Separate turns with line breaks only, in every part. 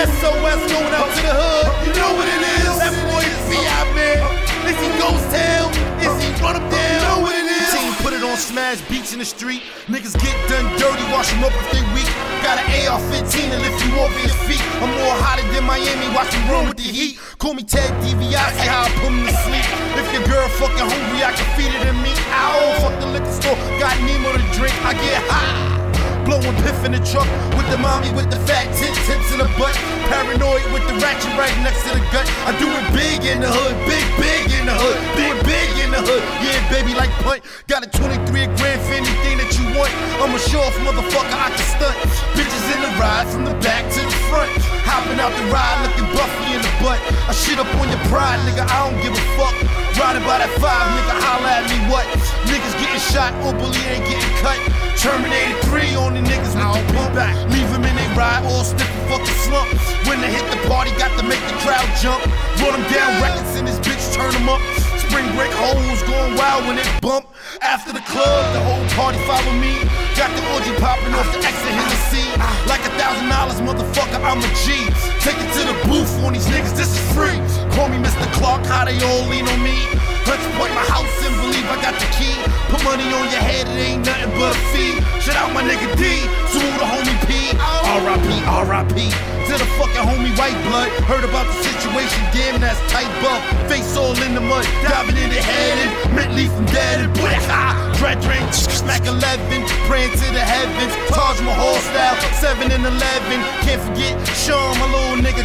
SOS, going out to the hood. You know what it is. That boy is B.I. man. Is he ghost town? Is he run him down? You know what it is. Team put it on smash beats in the street. Niggas get done dirty, wash them up if they weak. Got an AR-15 to lift you over your feet. I'm more hotter than Miami, watch me run with the heat. Call me Ted DiBiase, how I put him to sleep. If your girl fucking hungry, I can feed her to me. Ow, fuck the liquor store, got Nemo to drink. I get high. Blowing piff in the truck with the mommy with the fat tits, tips in. Paranoid with the ratchet right next to the gut. I do it big in the hood, big, big in the hood, big, big in the hood. Yeah, baby, like punt. Got a 23 grand for anything that you want. I'm a show off motherfucker, I can stunt. Bitches in the ride from the back to the front. Hopping out the ride, looking buffy in the butt. I shit up on your pride, nigga, I don't give a fuck. Riding by that five, nigga, holla at me what? Niggas getting shot, bully ain't getting cut. Terminator 3 on the the pump back. Leave in they ride, all stiff and fucking slump. When they hit the party, got to make the crowd jump. Run them down, records in this bitch, turn them up. Spring break hoes going wild when it bump. After the club, the whole party follow me. Got the orgy popping off the exit Hennessy. Like a thousand dollars, motherfucker, I'm a G. Take it to the booth on these niggas, this is free. Call me Mr. Clark, how they all lean on me. Let's point my house and believe I got the key. Put money on your head, it ain't nothing but fee. Shout out my nigga D, salute the homie P. R.I.P. R.I.P. To the fucking homie White Blood. Heard about the situation, damn that's tight buff. Face all in the mud, diving in the head and leaf from dead and black. Dread drink, smack 11, praying to the heavens. Taj Mahal style, 7 and 11. Can't forget Sean,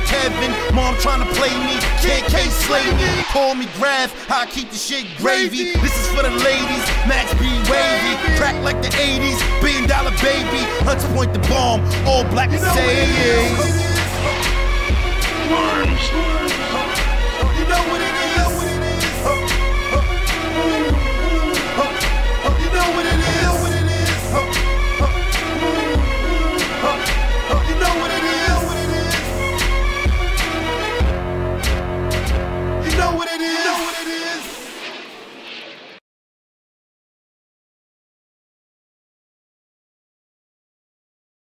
Kevin. Mom trying to play me, KK slay me. Call me Graf, I keep the shit gravy. This is for the ladies, Max B wavy. Crack like the 80s, billion dollar baby. Hunts point the bomb, all black Mercedes.